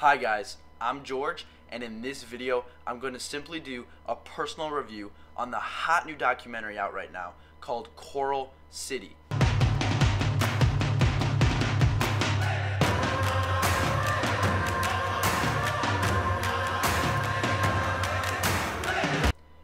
Hi guys, I'm George and in this video I'm going to simply do a personal review on the hot new documentary out right now called Coral City.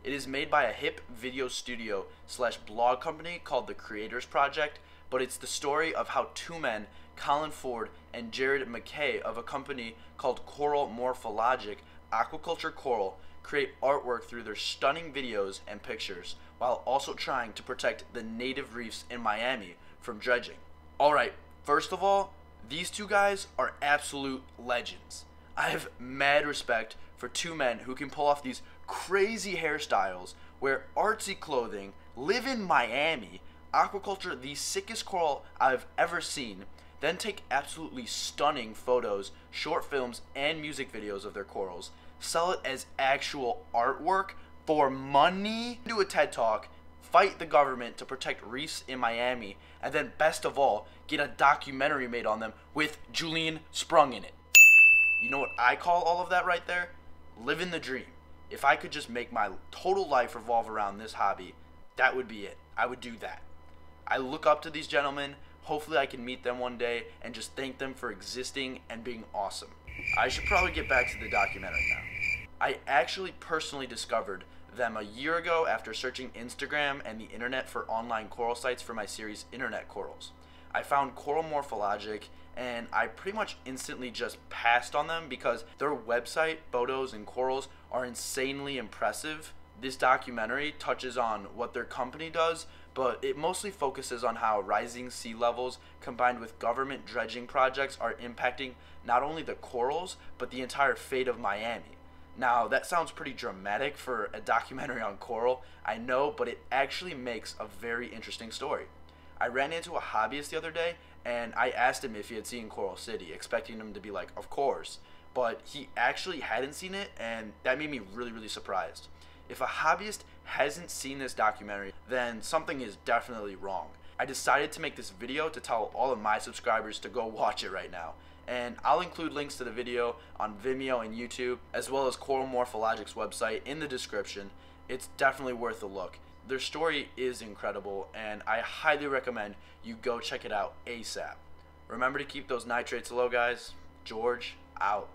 It is made by a hip video studio slash blog company called The Creators Project, but it's the story of how two men Colin Foord and Jared McKay of a company called Coral Morphologic Aquaculture Coral create artwork through their stunning videos and pictures while also trying to protect the native reefs in Miami from dredging. Alright, first of all, these two guys are absolute legends. I have mad respect for two men who can pull off these crazy hairstyles, wear artsy clothing, live in Miami, aquaculture the sickest coral I've ever seen, then take absolutely stunning photos, short films, and music videos of their corals, sell it as actual artwork for money, do a TED Talk, fight the government to protect reefs in Miami, and then best of all, get a documentary made on them with Julian Sprung in it. You know what I call all of that right there? Living the dream. If I could just make my total life revolve around this hobby, that would be it. I would do that. I look up to these gentlemen. Hopefully, I can meet them one day and just thank them for existing and being awesome. I should probably get back to the documentary now. I actually personally discovered them a year ago after searching Instagram and the internet for online coral sites for my series Internet Corals. I found Coral Morphologic and I pretty much instantly just passed on them because their website, photos, and corals are insanely impressive this documentary touches on what their company does, but it mostly focuses on how rising sea levels combined with government dredging projects are impacting not only the corals, but the entire fate of Miami. Now, that sounds pretty dramatic for a documentary on coral, I know, but it actually makes a very interesting story. I ran into a hobbyist the other day and I asked him if he had seen Coral City, expecting him to be like, of course. But he actually hadn't seen it, and that made me really, really surprised. If a hobbyist hasn't seen this documentary, then something is definitely wrong. I decided to make this video to tell all of my subscribers to go watch it right now. And I'll include links to the video on Vimeo and YouTube, as well as Coral Morphologic's website in the description. It's definitely worth a look. Their story is incredible, and I highly recommend you go check it out ASAP. Remember to keep those nitrates low, guys. George, out.